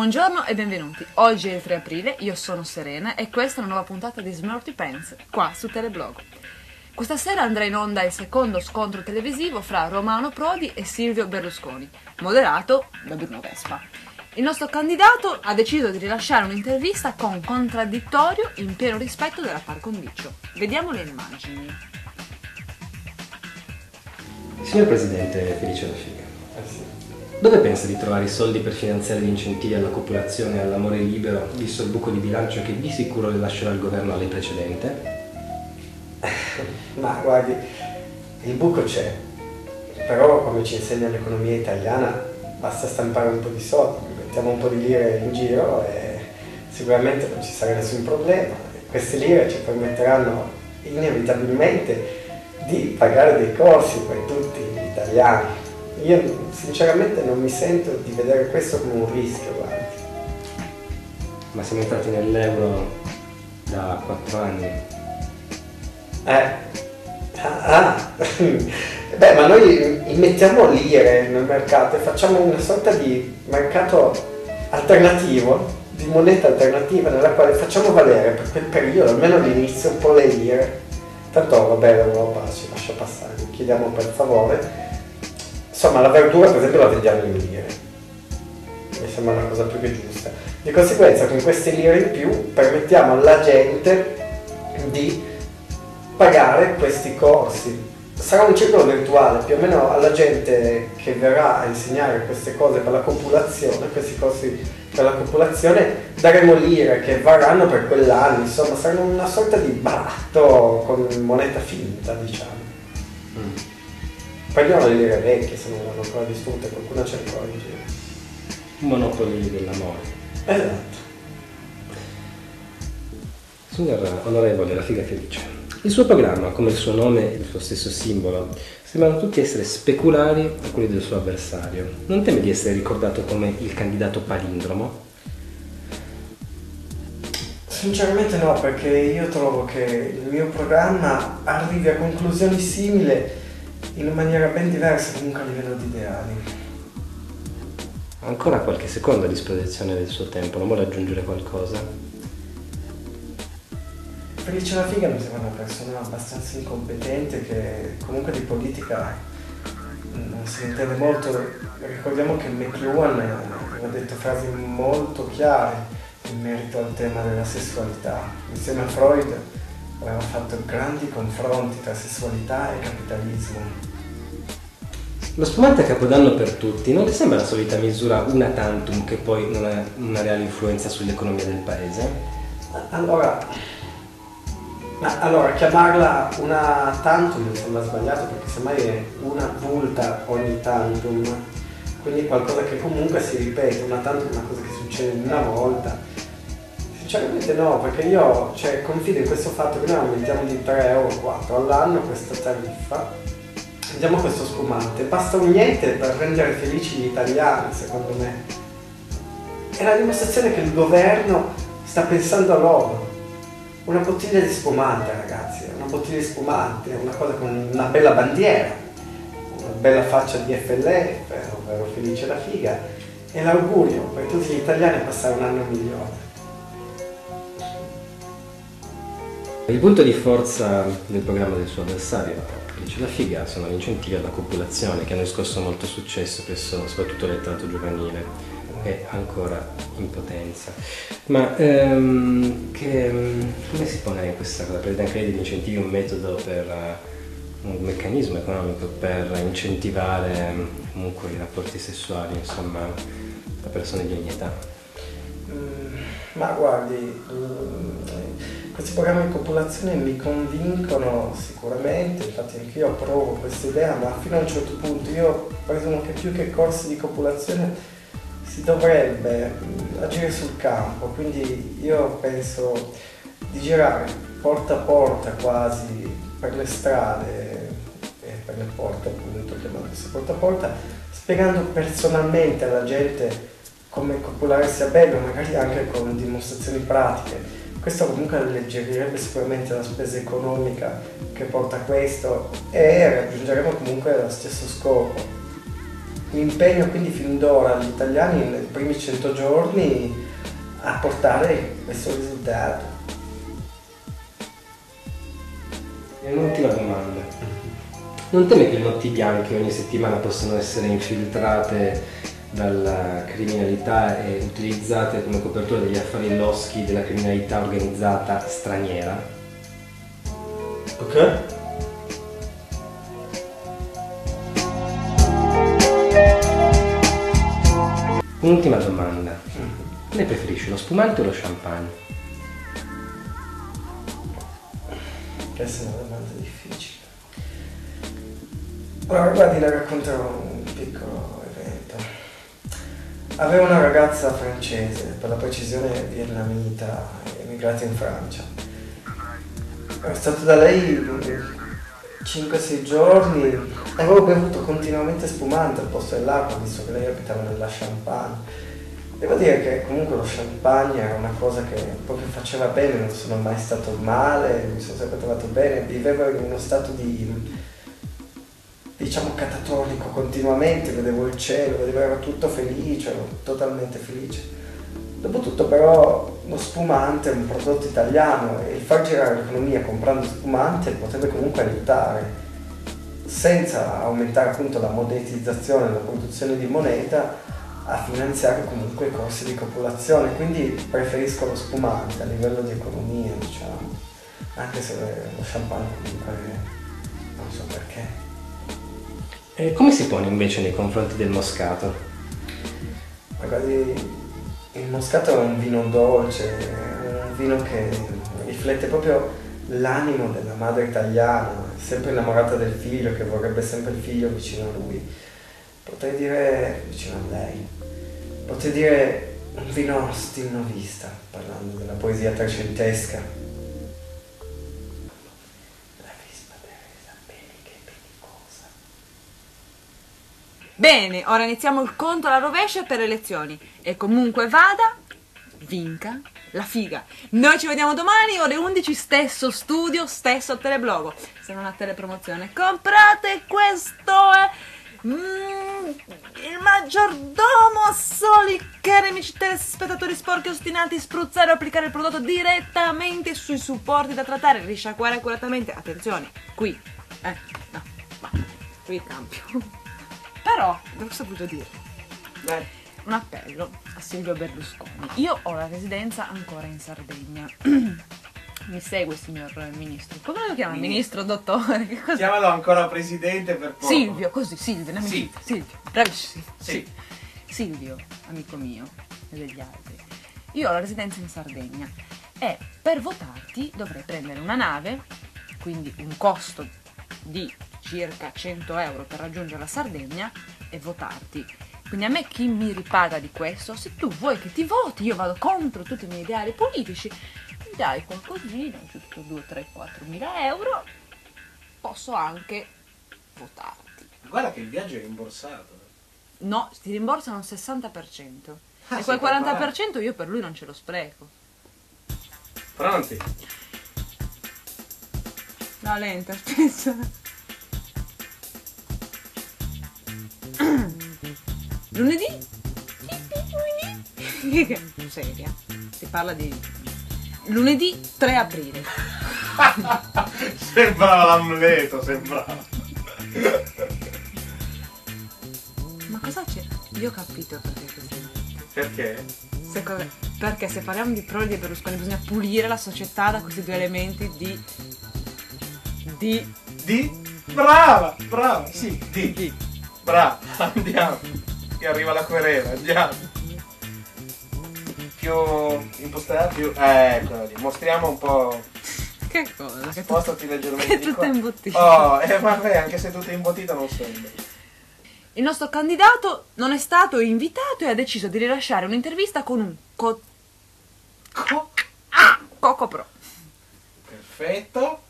Buongiorno e benvenuti. Oggi è il 3 aprile, io sono Serena e questa è una nuova puntata di Smarty Pants, qua su Teleblog. Questa sera andrà in onda il secondo scontro televisivo fra Romano Prodi e Silvio Berlusconi, moderato da Bruno Vespa. Il nostro candidato ha deciso di rilasciare un'intervista con contraddittorio in pieno rispetto della par condicio. Vediamo le immagini. Signor Presidente Felice La Figa, dove pensa di trovare i soldi per finanziare gli incentivi alla copulazione e all'amore libero, visto il buco di bilancio che di sicuro le lascerà il governo a lei precedente? Ma guardi, il buco c'è, però come ci insegna l'economia italiana basta stampare un po' di soldi, mettiamo un po' di lire in giro e sicuramente non ci sarà nessun problema. Queste lire ci permetteranno inevitabilmente di pagare dei corsi per tutti gli italiani. Io sinceramente non mi sento di vedere questo come un rischio, guardi. Ma siamo entrati nell'euro da quattro anni. Eh. Ah, ah. Beh, ma noi immettiamo lire nel mercato e facciamo una sorta di mercato alternativo, di moneta alternativa nella quale facciamo valere per quel periodo, almeno all'inizio, un po' le lire. Tanto vabbè l'Europa ci lascia passare, chiediamo per favore. Insomma la verdura per esempio la vendiamo in lire. Mi sembra una cosa più che giusta. Di conseguenza con queste lire in più permettiamo alla gente di pagare questi corsi. Sarà un circolo virtuale, più o meno alla gente che verrà a insegnare queste cose per la copulazione, questi corsi per la copulazione, daremo lire che varranno per quell'anno, insomma saranno una sorta di baratto con moneta finta, diciamo. Mm. Prendiamo le lire vecchie se non vanno ancora distrutte, qualcuna c'è ancora in giro. Monopoli dell'amore. Esatto. Signor onorevole La Figa Felice, il suo programma, come il suo nome e il suo stesso simbolo, sembrano tutti essere speculari a quelli del suo avversario. Non teme di essere ricordato come il candidato palindromo? Sinceramente no, perché io trovo che il mio programma arrivi a conclusioni simili in maniera ben diversa comunque a livello di ideali. Ancora qualche secondo a disposizione del suo tempo, non vuole aggiungere qualcosa? Felice La Figa mi sembra una persona abbastanza incompetente che comunque di politica non si intende molto. Ricordiamo che McLuhan aveva detto frasi molto chiare in merito al tema della sessualità. Insieme a Freud aveva fatto grandi confronti tra sessualità e capitalismo. Lo spumante a capodanno per tutti non le sembra la solita misura una tantum che poi non ha una reale influenza sull'economia del paese? Allora, ma allora chiamarla una tantum mi sembra sbagliato perché semmai è una vulta ogni tantum, quindi qualcosa che comunque si ripete, una tantum è una cosa che succede una volta. Sinceramente no, perché io cioè, confido in questo fatto che noi aumentiamo di 3 euro 4 all'anno questa tariffa, diamo questo spumante, basta un niente per rendere felici gli italiani secondo me. È la dimostrazione che il governo sta pensando a loro. Una bottiglia di spumante ragazzi, una bottiglia di spumante, una cosa con una bella bandiera, una bella faccia di FLF, ovvero Felice la Figa, e l'augurio per tutti gli italiani a passare un anno migliore. Il punto di forza del programma del suo avversario, Felice La Figa, sono gli incentivi alla copulazione che hanno riscosso molto successo presso soprattutto l'elettorato giovanile e ancora in potenza. Ma ehm, che, come si pone questa cosa? Prevede anche lei degli incentivi un metodo per uh, un meccanismo economico per incentivare um, comunque i rapporti sessuali, insomma, da persone di ogni età? Mm, Ma guardi, mm, questi programmi di copulazione mi convincono sicuramente, infatti anch'io approvo questa idea, ma fino a un certo punto io presumo che più che corsi di copulazione si dovrebbe mm, agire sul campo, quindi io penso di girare porta a porta quasi per le strade e per le porte appunto, chiamandosi porta a porta, spiegando personalmente alla gente come copulare sia bello, magari anche con dimostrazioni pratiche. Questo comunque alleggerirebbe sicuramente la spesa economica che porta a questo e raggiungeremo comunque lo stesso scopo. l'impegno quindi fin d'ora agli italiani nei primi 100 giorni a portare questo risultato. E un'ultima domanda. Non teme che le notti bianche ogni settimana possano essere infiltrate dalla criminalità e utilizzate come copertura degli affari loschi della criminalità organizzata straniera? Ok? Un'ultima domanda. Lei preferisce lo spumante o lo champagne? Questa è una domanda difficile. Allora, guardi, le racconterò un piccolo. Avevo una ragazza francese, per la precisione vietnamita, emigrata in Francia. Ero stato da lei 5-6 giorni, avevo bevuto continuamente spumante al posto dell'acqua, visto che lei abitava nella Champagne. Devo dire che comunque lo champagne era una cosa che proprio faceva bene, non sono mai stato male, mi sono sempre trovato bene, vivevo in uno stato di, diciamo, catatonico continuamente, vedevo il cielo, vedevo, ero tutto felice, ero totalmente felice. Dopotutto però lo spumante è un prodotto italiano e il far girare l'economia comprando spumante potrebbe comunque aiutare, senza aumentare appunto la monetizzazione, la produzione di moneta, a finanziare comunque i corsi di copulazione, quindi preferisco lo spumante a livello di economia, diciamo, anche se lo champagne comunque non so perché. E come si pone invece nei confronti del moscato? Magari il moscato è un vino dolce, un vino che riflette proprio l'animo della madre italiana, sempre innamorata del figlio, che vorrebbe sempre il figlio vicino a lui. Potrei dire vicino a lei. Potrei dire un vino stilnovista, parlando della poesia trecentesca. Bene, ora iniziamo il conto alla rovescia per le elezioni. E comunque vada, vinca la figa. Noi ci vediamo domani, ore 11, stesso studio, stesso teleblogo. Se non ha telepromozione, comprate questo! Eh. Mm, il maggiordomo a soli, cari amici telespettatori sporchi ostinati, spruzzare o applicare il prodotto direttamente sui supporti da trattare, risciacquare accuratamente. Attenzione, qui, eh, no, qui cambio. Però, devo saputo dire, Beh, un appello a Silvio Berlusconi. Io ho la residenza ancora in Sardegna. Mi segue, signor ministro. Come lo chiama? Ministro, dottore? Che cosa? Chiamalo ancora presidente per poco. Silvio, così, Silvio, ne Sì. Silvio, bravissimo. Sì. Silvio, amico mio e degli altri. Io ho la residenza in Sardegna e per votarti dovrei prendere una nave, quindi un costo di circa 100 euro per raggiungere la Sardegna e votarti. Quindi a me chi mi ripaga di questo? Se tu vuoi che ti voti, io vado contro tutti i miei ideali politici, mi dai qualcosina, giusto 2, 3, 4 mila euro, posso anche votarti. Guarda che il viaggio è rimborsato. No, ti rimborsano il 60%. Ah, e quel sì, 40% io per lui non ce lo spreco. Pronti? No, lenta, spesso. Lunedì? Seria. Si parla di lunedì 3 aprile. sembrava l'amleto, sembrava. Ma cosa c'è? Io ho capito perché così. Perché? Se co- perché se parliamo di Prodi e Berlusconi bisogna pulire la società da questi due elementi di... di... Di? Brava, brava, sì, di. di. Brava, andiamo. Che arriva la querela, andiamo. Più impostati, più... Ecco, lì. mostriamo un po'... Che cosa? Che Spostati leggermente È di tutta imbottita. Oh, eh, vabbè, anche se tutta imbottita non sembra. Il nostro candidato non è stato invitato e ha deciso di rilasciare un'intervista con un co- Co- Coco Pro. Perfetto.